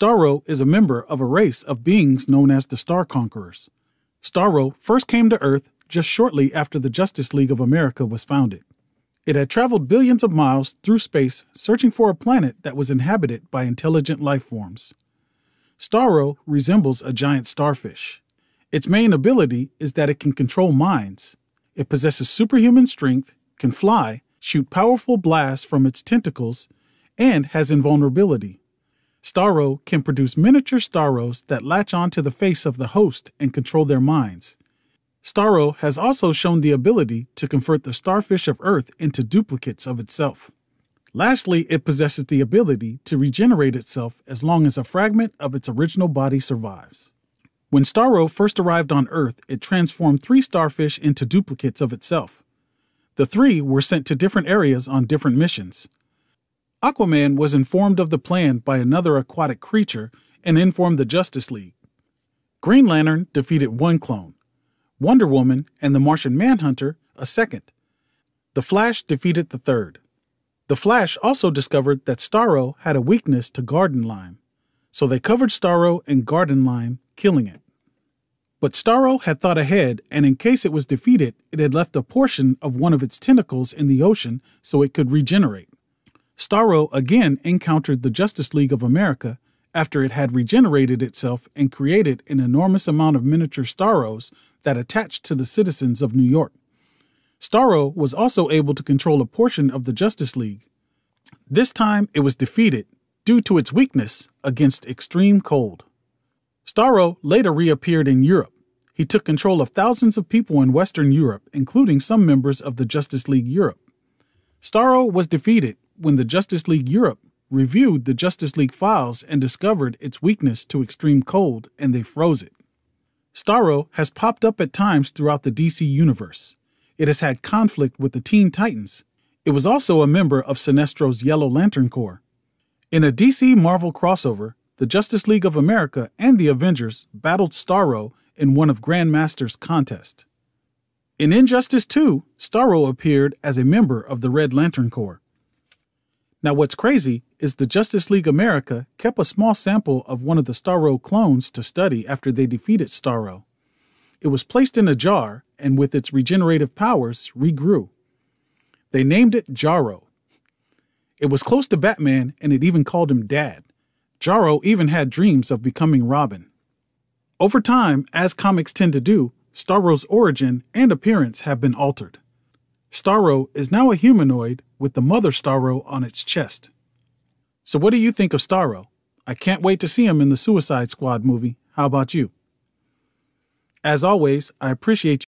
Starro is a member of a race of beings known as the Star Conquerors. Starro first came to Earth just shortly after the Justice League of America was founded. It had traveled billions of miles through space searching for a planet that was inhabited by intelligent life forms. Starro resembles a giant starfish. Its main ability is that it can control minds. It possesses superhuman strength, can fly, shoot powerful blasts from its tentacles, and has invulnerability. Starro can produce miniature Starros that latch onto the face of the host and control their minds. Starro has also shown the ability to convert the starfish of Earth into duplicates of itself. Lastly, it possesses the ability to regenerate itself as long as a fragment of its original body survives. When Starro first arrived on Earth, it transformed three starfish into duplicates of itself. The three were sent to different areas on different missions. Aquaman was informed of the plan by another aquatic creature and informed the Justice League. Green Lantern defeated one clone, Wonder Woman and the Martian Manhunter a second. The Flash defeated the third. The Flash also discovered that Starro had a weakness to garden lime, so they covered Starro in garden lime, killing it. But Starro had thought ahead, and in case it was defeated, it had left a portion of one of its tentacles in the ocean so it could regenerate. Starro again encountered the Justice League of America after it had regenerated itself and created an enormous amount of miniature Starros that attached to the citizens of New York. Starro was also able to control a portion of the Justice League. This time it was defeated due to its weakness against extreme cold. Starro later reappeared in Europe. He took control of thousands of people in Western Europe, including some members of the Justice League Europe. Starro was defeated when the Justice League Europe reviewed the Justice League files and discovered its weakness to extreme cold, and they froze it. Starro has popped up at times throughout the DC universe. It has had conflict with the Teen Titans. It was also a member of Sinestro's Yellow Lantern Corps. In a DC Marvel crossover, the Justice League of America and the Avengers battled Starro in one of Grandmaster's contests. In Injustice 2, Starro appeared as a member of the Red Lantern Corps. Now, what's crazy is the Justice League America kept a small sample of one of the Starro clones to study after they defeated Starro. It was placed in a jar and, with its regenerative powers, regrew. They named it Jarro. It was close to Batman and it even called him Dad. Jarro even had dreams of becoming Robin. Over time, as comics tend to do, Starro's origin and appearance have been altered. Starro is now a humanoid with the mother Starro on its chest. So, what do you think of Starro? I can't wait to see him in the Suicide Squad movie. How about you? As always, I appreciate you.